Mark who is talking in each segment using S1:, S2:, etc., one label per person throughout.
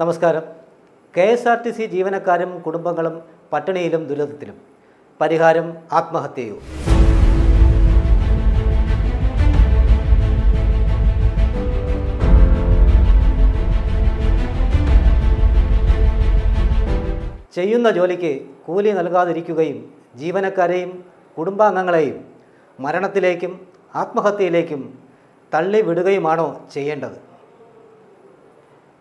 S1: നമസ്കാരം. K S R T C ജീവനക്കാരും കുടുംബങ്ങളും പട്ടിണിയിലും ദുരിതത്തിലും. പരിഹാരം ആത്മഹത്യയോ. ചെയ്യുന്ന ജോലിക്ക് കൂലി നൽകാതിരിക്കുകയും ജീവനക്കാരെയും കുടുംബാംഗങ്ങളെയും മരണത്തിലേക്കും ആത്മഹത്യയിലേക്കും തള്ളിവിടുകയുമാണോ ചെയ്യേണ്ടത്?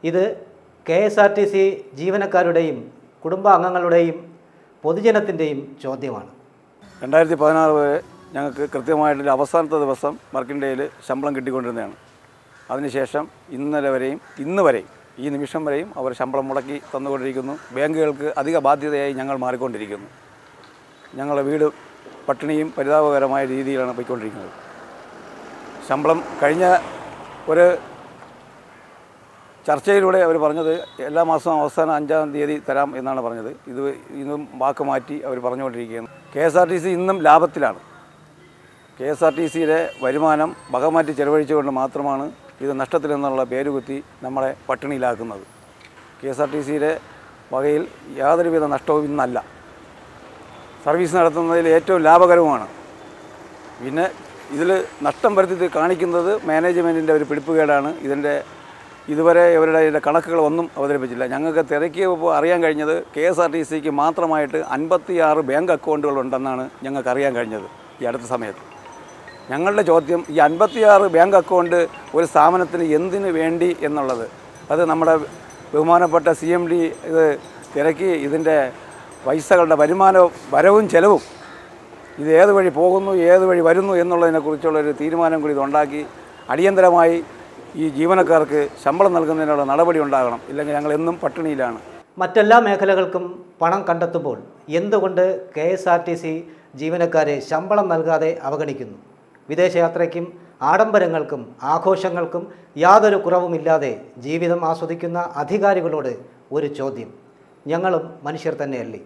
S1: ഇത് K S R T C ജീവനക്കാരുടെയും കുടുംബാംഗങ്ങളുടെയും പൊതുജനത്തിന്റെയും ചോദ്യമാണ്.
S2: രണ്ടായിരത്തി പതിനാറ് വരെ ഞങ്ങൾക്ക് കൃത്യമായിട്ടുള്ള അവസാനത്തെ ദിവസം വർക്കിംഗ് ഡേയിൽ ശമ്പളം കിട്ടിക്കൊണ്ടിരുന്നതാണ്. അതിനുശേഷം ഇന്നലെ വരെയും ഇന്ന് വരെയും ഈ നിമിഷം വരെയും അവർ ശമ്പളം മുടക്കി തന്നുകൊണ്ടിരിക്കുന്നു. ബാങ്കുകൾക്ക് അധിക ബാധ്യതയായി ഞങ്ങൾ മാറിക്കൊണ്ടിരിക്കുന്നു. ഞങ്ങളുടെ വീട് പട്ടിണിയും പരിതാപകരമായ രീതിയിലാണ് പോയിക്കൊണ്ടിരിക്കുന്നത്. ശമ്പളം കഴിഞ്ഞ ഒരു ചർച്ചയിലൂടെ അവർ പറഞ്ഞത് എല്ലാ മാസവും അവസാനം അഞ്ചാം തീയതി തരാം എന്നാണ് പറഞ്ഞത്. ഇത് ഇന്നും വാക്ക് മാറ്റി അവർ പറഞ്ഞുകൊണ്ടിരിക്കുകയാണ്. K S R T C ഇന്നും ലാഭത്തിലാണ്. കെ എസ് ആർ ടി സിയുടെ വരുമാനം വകമാറ്റി ചെലവഴിച്ചുകൊണ്ട് മാത്രമാണ് ഇത് നഷ്ടത്തിൽ നിന്നുള്ള പേരുകുത്തി നമ്മളെ പട്ടിണിയിലാക്കുന്നത്. കെ എസ് ആർ ടി സിയുടെ വകയിൽ യാതൊരുവിധ നഷ്ടവും ഇന്നല്ല. സർവീസ് നടത്തുന്നതിൽ ഏറ്റവും ലാഭകരവുമാണ്. പിന്നെ ഇതിൽ നഷ്ടം വരുത്തി കാണിക്കുന്നത് മാനേജ്മെന്റിന്റെ ഒരു പിടിപ്പുകേടാണ്. ഇതിന്റെ ഇതുവരെ ഇവരുടെ ഇതിന്റെ കണക്കുകൾ ഒന്നും അവതരിപ്പിച്ചില്ല. ഞങ്ങൾക്ക് തിരക്കിയപ്പോൾ അറിയാൻ കഴിഞ്ഞത് കെ എസ് ആർ ടി സിക്ക് മാത്രമായിട്ട് അൻപത്തിയാറ് ബാങ്ക് അക്കൗണ്ടുകൾ ഉണ്ടെന്നാണ് ഞങ്ങൾക്ക് അറിയാൻ കഴിഞ്ഞത് ഈ അടുത്ത സമയത്ത്. ഞങ്ങളുടെ ചോദ്യം ഈ അൻപത്തിയാറ് ബാങ്ക് അക്കൗണ്ട് ഒരു സ്ഥാപനത്തിന് എന്തിനു വേണ്ടി എന്നുള്ളത്. അത് നമ്മുടെ ബഹുമാനപ്പെട്ട സി എം ഡി ഇത് തിരക്കി ഇതിന്റെ പൈസകളുടെ വരുമാനവും വരവും ചെലവും ഇത് ഏത് വഴി പോകുന്നു ഏത് വഴി വരുന്നു എന്നുള്ളതിനെക്കുറിച്ചുള്ള ഒരു തീരുമാനം കൂടി ഇതുണ്ടാക്കി അടിയന്തരമായി ഈ ജീവനക്കാർക്ക് ശമ്പളം നൽകുന്നതിനുള്ള നടപടി ഉണ്ടാകണം. ഇല്ലെങ്കിൽ ഞങ്ങൾ എന്നും പട്ടിണിയിലാണ്.
S1: മറ്റെല്ലാ മേഖലകൾക്കും പണം കണ്ടെത്തുമ്പോൾ എന്തുകൊണ്ട് K S R T C ജീവനക്കാരെ ശമ്പളം നൽകാതെ അവഗണിക്കുന്നു? വിദേശയാത്രയ്ക്കും ആഡംബരങ്ങൾക്കും ആഘോഷങ്ങൾക്കും യാതൊരു കുറവുമില്ലാതെ ജീവിതം ആസ്വദിക്കുന്ന അധികാരികളോട് ഒരു ചോദ്യം. ഞങ്ങളും മനുഷ്യർ തന്നെയല്ലേ?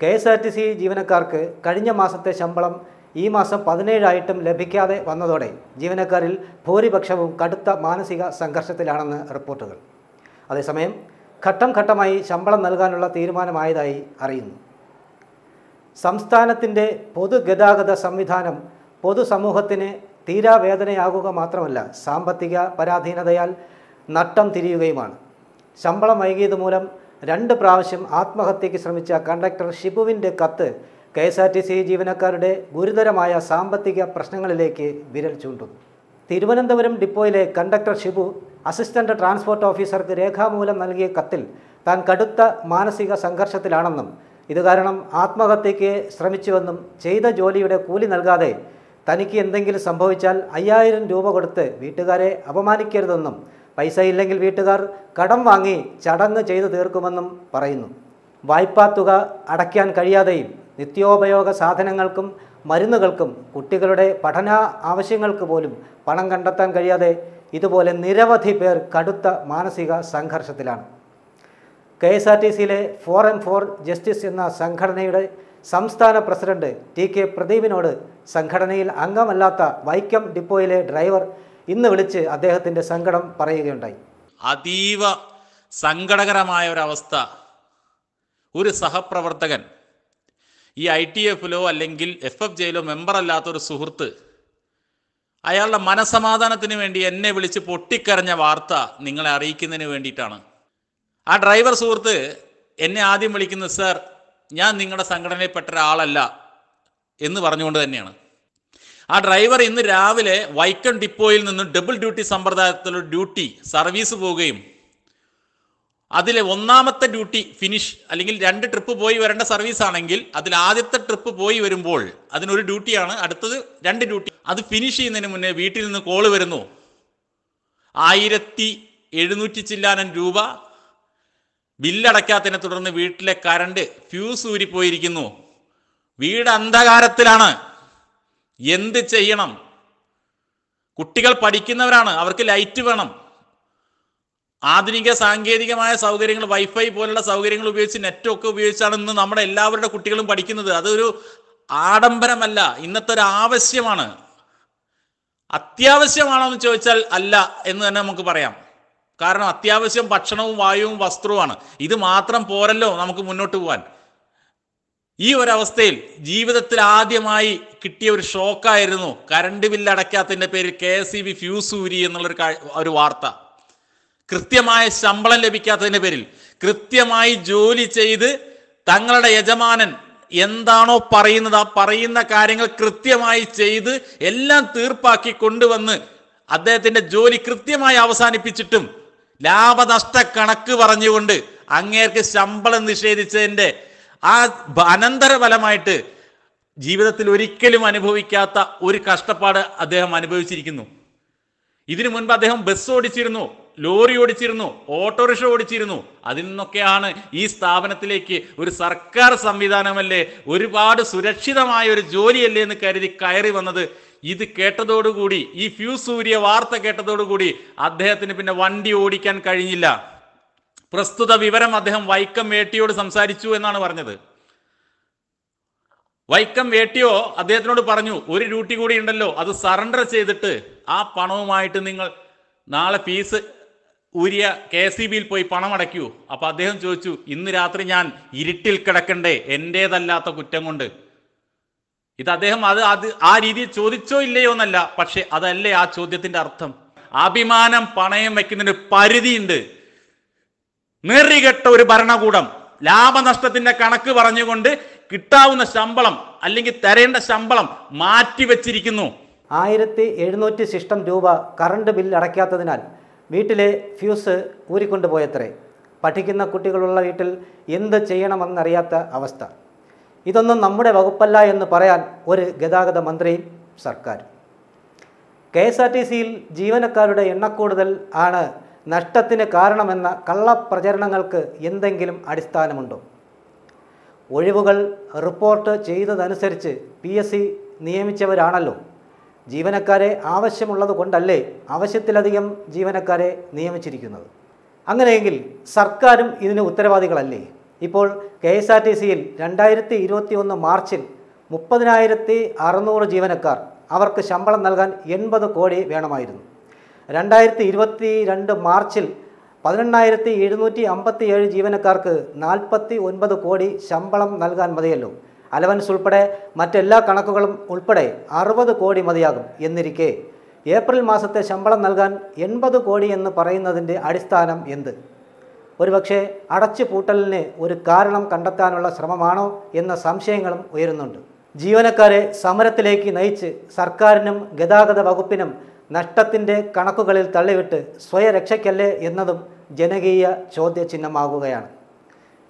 S1: K S R T C ജീവനക്കാർക്ക് കഴിഞ്ഞ മാസത്തെ ശമ്പളം ഈ മാസം പതിനേഴായിട്ടും ലഭിക്കാതെ വന്നതോടെ ജീവനക്കാരിൽ ഭൂരിപക്ഷവും കടുത്ത മാനസിക സംഘർഷത്തിലാണെന്ന് റിപ്പോർട്ടുകൾ. അതേസമയം ഘട്ടം ഘട്ടമായി ശമ്പളം നൽകാനുള്ള തീരുമാനമായതായി അറിയുന്നു. സംസ്ഥാനത്തിന്റെ പൊതുഗതാഗത സംവിധാനം പൊതുസമൂഹത്തിന് തീരാവേദനയാകുക മാത്രമല്ല സാമ്പത്തിക പരാധീനതയാൽ നട്ടം തിരിയുകയുമാണ്. ശമ്പളം വൈകിയത് മൂലം രണ്ട് പ്രാവശ്യം ആത്മഹത്യയ്ക്ക് ശ്രമിച്ച കണ്ടക്ടർ ഷിബുവിന്റെ കത്ത് K S R T C ജീവനക്കാരുടെ ഗുരുതരമായ സാമ്പത്തിക പ്രശ്നങ്ങളിലേക്ക് വിരൽ ചൂണ്ടുന്നു തിരുവനന്തപുരം ഡിപ്പോയിലെ കണ്ടക്ടർ ഷിബു അസിസ്റ്റന്റ് ട്രാൻസ്പോർട്ട് ഓഫീസർക്ക് രേഖാമൂലം നൽകിയ കത്തിൽ താൻ കടുത്ത മാനസിക സംഘർഷത്തിലാണെന്നും ഇത് കാരണം ആത്മഹത്യയ്ക്ക് ശ്രമിച്ചുവെന്നും ചെയ്ത ജോലിയുടെ കൂലി നൽകാതെ തനിക്ക് എന്തെങ്കിലും സംഭവിച്ചാൽ അയ്യായിരം രൂപ കൊടുത്ത് വീട്ടുകാരെ അപമാനിക്കരുതെന്നും പൈസ ഇല്ലെങ്കിൽ വീട്ടുകാർ കടം വാങ്ങി ചടങ്ങ് ചെയ്തു തീർക്കുമെന്നും പറയുന്നു. വായ്പാ തുക അടയ്ക്കാൻ കഴിയാതെയും നിത്യോപയോഗ സാധനങ്ങൾക്കും മരുന്നുകൾക്കും കുട്ടികളുടെ പഠന ആവശ്യങ്ങൾക്ക് പോലും പണം കണ്ടെത്താൻ കഴിയാതെ ഇതുപോലെ നിരവധി പേർ കടുത്ത മാനസിക സംഘർഷത്തിലാണ്. കെ എസ് ആർ ടി സിയിലെ ആൻഡ് ഫോർ ജസ്റ്റിസ് എന്ന സംഘടനയുടെ സംസ്ഥാന പ്രസിഡന്റ് ടി കെ പ്രദീപിനോട് സംഘടനയിൽ അംഗമല്ലാത്ത വൈക്കം ഡിപ്പോയിലെ ഡ്രൈവർ ഇന്ന് വിളിച്ച് അദ്ദേഹത്തിന്റെ സങ്കടം പറയുകയുണ്ടായി.
S3: അതീവ സങ്കടകരമായ ഒരവസ്ഥ. ഒരു സഹപ്രവർത്തകൻ ഈ ഐ ടി എഫിലോ അല്ലെങ്കിൽ എഫ് എഫ് ജെയിലോ മെമ്പർ അല്ലാത്ത ഒരു സുഹൃത്ത് അയാളുടെ മനസമാധാനത്തിന് വേണ്ടി എന്നെ വിളിച്ച് പൊട്ടിക്കരഞ്ഞ വാർത്ത നിങ്ങളെ അറിയിക്കുന്നതിന് വേണ്ടിയിട്ടാണ്. ആ ഡ്രൈവർ സുഹൃത്ത് എന്നെ ആദ്യം വിളിക്കുന്നത് സർ ഞാൻ നിങ്ങളുടെ സംഘടനയിൽപ്പെട്ട ഒരാളല്ല എന്ന് പറഞ്ഞുകൊണ്ട് തന്നെയാണ്. ആ ഡ്രൈവർ ഇന്ന് രാവിലെ വൈക്കം ഡിപ്പോയിൽ നിന്ന് ഡബിൾ ഡ്യൂട്ടി സമ്പ്രദായത്തിലുള്ള ഡ്യൂട്ടി സർവീസ് പോവുകയും അതിലെ ഒന്നാമത്തെ ഡ്യൂട്ടി ഫിനിഷ് അല്ലെങ്കിൽ രണ്ട് ട്രിപ്പ് പോയി വരേണ്ട സർവീസ് ആണെങ്കിൽ അതിൽ ആദ്യത്തെ ട്രിപ്പ് പോയി വരുമ്പോൾ അതിനൊരു ഡ്യൂട്ടിയാണ് അടുത്തത് രണ്ട് ഡ്യൂട്ടി. അത് ഫിനിഷ് ചെയ്യുന്നതിന് മുന്നേ വീട്ടിൽ നിന്ന് കോൾ വരുന്നു. ആയിരത്തി എഴുന്നൂറ്റി ചില്ലാനം രൂപ. ബില്ലടയ്ക്കാത്തതിനെ തുടർന്ന് വീട്ടിലെ കറണ്ട് ഫ്യൂസ് ഊരിപ്പോയിരിക്കുന്നു. വീട് അന്ധകാരത്തിലാണ്. എന്ത് ചെയ്യണം? കുട്ടികൾ പഠിക്കുന്നവരാണ് അവർക്ക് ലൈറ്റ് വേണം. ആധുനിക സാങ്കേതികമായ സൗകര്യങ്ങൾ വൈഫൈ പോലുള്ള സൗകര്യങ്ങൾ ഉപയോഗിച്ച് നെറ്റൊക്കെ ഉപയോഗിച്ചാണ് ഇന്ന് നമ്മുടെ എല്ലാവരുടെ കുട്ടികളും പഠിക്കുന്നത്. അതൊരു ആഡംബരമല്ല ഇന്നത്തെ ഒരു ആവശ്യമാണ്. അത്യാവശ്യമാണോ എന്ന് ചോദിച്ചാൽ അല്ല എന്ന് തന്നെ നമുക്ക് പറയാം. കാരണം അത്യാവശ്യം ഭക്ഷണവും വായുവും വസ്ത്രവുമാണ് ഇത് മാത്രം പോരല്ലോ നമുക്ക് മുന്നോട്ട് പോകാൻ ഈ ഒരവസ്ഥയിൽ ജീവിതത്തിൽ ആദ്യമായി കിട്ടിയ ഒരു ഷോക്കായിരുന്നു കറണ്ട് ബില്ല് അടയ്ക്കാത്തതിന്റെ പേരിൽ K S E B fuse ഊരി എന്നുള്ളൊരു ഒരു വാർത്ത. കൃത്യമായ ശമ്പളം ലഭിക്കാത്തതിന്റെ പേരിൽ കൃത്യമായി ജോലി ചെയ്ത് തങ്ങളുടെ യജമാനൻ എന്താണോ പറയുന്നത് ആ പറയുന്ന കാര്യങ്ങൾ കൃത്യമായി ചെയ്ത് എല്ലാം തീർപ്പാക്കി കൊണ്ടുവന്ന് അദ്ദേഹത്തിന്റെ ജോലി കൃത്യമായി അവസാനിപ്പിച്ചിട്ടും ലാഭനഷ്ട കണക്ക് പറഞ്ഞുകൊണ്ട് അങ്ങേർക്ക് ശമ്പളം നിഷേധിച്ചതിന്റെ ആ അനന്തരഫലമായിട്ട് ജീവിതത്തിൽ ഒരിക്കലും അനുഭവിക്കാത്ത ഒരു കഷ്ടപ്പാട് അദ്ദേഹം അനുഭവിച്ചിരിക്കുന്നു. ഇതിനു മുൻപ് അദ്ദേഹം ബസ് ഓടിച്ചിരുന്നു. ലോറി ഓടിച്ചിരുന്നു ഓട്ടോറിക്ഷ ഓടിച്ചിരുന്നു. അതിൽ നിന്നൊക്കെയാണ് ഈ സ്ഥാപനത്തിലേക്ക് ഒരു സർക്കാർ സംവിധാനമല്ലേ ഒരുപാട് സുരക്ഷിതമായ ഒരു ജോലിയല്ലേ എന്ന് കരുതി കയറി വന്നത്. ഇത് കേട്ടതോടുകൂടി ഈ ഫ്യൂസ് സൂര്യ വാർത്ത കേട്ടതോടുകൂടി അദ്ദേഹത്തിന് പിന്നെ വണ്ടി ഓടിക്കാൻ കഴിഞ്ഞില്ല. പ്രസ്തുത വിവരം അദ്ദേഹം വൈക്കം വേട്ടിയോട് സംസാരിച്ചു എന്നാണ് പറഞ്ഞത്. വൈക്കം വേട്ടിയോ അദ്ദേഹത്തിനോട് പറഞ്ഞു ഒരു ഡ്യൂട്ടി കൂടി ഉണ്ടല്ലോ അത് സറണ്ടർ ചെയ്തിട്ട് ആ പണവുമായിട്ട് നിങ്ങൾ നാളെ ഫീസ് ഊരിയ കെ എസ് ഇ ബിയിൽ പോയി പണം അടയ്ക്കൂ. അപ്പൊ അദ്ദേഹം ചോദിച്ചു ഇന്ന് രാത്രി ഞാൻ ഇരുട്ടിൽ കിടക്കണ്ടേ? എന്റേതല്ലാത്ത കുറ്റം കൊണ്ട്. ഇത് അദ്ദേഹം അത് അത് ആ രീതിയിൽ ചോദിച്ചോ ഇല്ലയോ എന്നല്ല പക്ഷെ അതല്ലേ ആ ചോദ്യത്തിന്റെ അർത്ഥം. അഭിമാനം പണയം വെക്കുന്നതിന് പരിധിയുണ്ട്. നെറികെട്ട ഒരു ഭരണകൂടം ലാഭനഷ്ടത്തിന്റെ കണക്ക് പറഞ്ഞുകൊണ്ട് കിട്ടാവുന്ന ശമ്പളം അല്ലെങ്കിൽ തരേണ്ട ശമ്പളം മാറ്റിവെച്ചിരിക്കുന്നു.
S1: ആയിരത്തി എഴുന്നൂറ്റി ശിഷ്ടം രൂപ കറണ്ട് ബില്ല് അടയ്ക്കാത്തതിനാൽ വീട്ടിലെ ഫ്യൂസ് ഊരിക്കൊണ്ടുപോയത്രേ. പഠിക്കുന്ന കുട്ടികളുള്ള വീട്ടിൽ എന്ത് ചെയ്യണമെന്നറിയാത്ത അവസ്ഥ. ഇതൊന്നും നമ്മുടെ വകുപ്പല്ല എന്ന് പറയാൻ ഒരു ഗതാഗത മന്ത്രിയും സർക്കാർ കെ എസ് ആർ ടി സിയിൽ ജീവനക്കാരുടെ എണ്ണക്കൂടുതൽ ആണ് നഷ്ടത്തിന് കാരണമെന്ന കള്ളപ്രചരണങ്ങൾക്ക് എന്തെങ്കിലും അടിസ്ഥാനമുണ്ടോ? ഒഴിവുകൾ റിപ്പോർട്ട് ചെയ്തതനുസരിച്ച് പി എസ് സി നിയമിച്ചവരാണല്ലോ. ജീവനക്കാരെ ആവശ്യമുള്ളത് കൊണ്ടല്ലേ ആവശ്യത്തിലധികം ജീവനക്കാരെ നിയമിച്ചിരിക്കുന്നത്? അങ്ങനെയെങ്കിൽ സർക്കാരും ഇതിന് ഉത്തരവാദികളല്ലേ? ഇപ്പോൾ കെ എസ് ആർ ടി സിയിൽ രണ്ടായിരത്തി ഇരുപത്തി ഒന്ന് മാർച്ചിൽ മുപ്പതിനായിരത്തി അറുന്നൂറ് ജീവനക്കാർ അവർക്ക് ശമ്പളം നൽകാൻ എൺപത് കോടി വേണമായിരുന്നു. രണ്ടായിരത്തി ഇരുപത്തി രണ്ട് മാർച്ചിൽ പതിനെണ്ണായിരത്തി എഴുന്നൂറ്റി അമ്പത്തി ഏഴ് ജീവനക്കാർക്ക് നാൽപ്പത്തി ഒൻപത് കോടി ശമ്പളം നൽകാൻ മതിയല്ലോ. അലവൻസ് ഉൾപ്പെടെ മറ്റെല്ലാ കണക്കുകളും ഉൾപ്പെടെ അറുപത് കോടി മതിയാകും എന്നിരിക്കെ. ഏപ്രിൽ മാസത്തെ ശമ്പളം നൽകാൻ എൺപത് കോടി എന്ന് പറയുന്നതിന്റെ അടിസ്ഥാനം എന്ത്? ഒരുപക്ഷെ അടച്ചു പൂട്ടലിന് ഒരു കാരണം കണ്ടെത്താനുള്ള ശ്രമമാണോ എന്ന സംശയങ്ങളും ഉയരുന്നുണ്ട്. ജീവനക്കാരെ സമരത്തിലേക്ക് നയിച്ച് സർക്കാരിനും ഗതാഗത വകുപ്പിനും നഷ്ടത്തിന്റെ കണക്കുകളിൽ തള്ളിവിട്ട് സ്വയരക്ഷയ്ക്കല്ലേ എന്നതും ജനകീയ ചോദ്യചിഹ്നമാകുകയാണ്.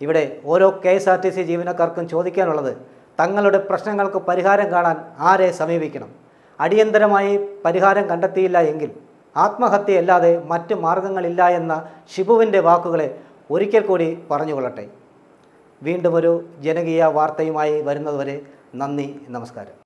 S1: ഇവിടെ ഓരോ K S R T C ജീവനക്കാർക്കും ചോദിക്കാനുള്ളത് തങ്ങളുടെ പ്രശ്നങ്ങൾക്ക് പരിഹാരം കാണാൻ ആരെ സമീപിക്കണം? അടിയന്തരമായി പരിഹാരം കണ്ടെത്തിയില്ല എങ്കിൽ ആത്മഹത്യയല്ലാതെ മറ്റ് മാർഗങ്ങളില്ല എന്ന ഷിബുവിന്റെ വാക്കുകളെ ഒരിക്കൽ കൂടി പറഞ്ഞുകൊള്ളട്ടെ. വീണ്ടും ഒരു ജനകീയ വാർത്തയുമായി വരുന്നതുവരെ നന്ദി നമസ്കാരം.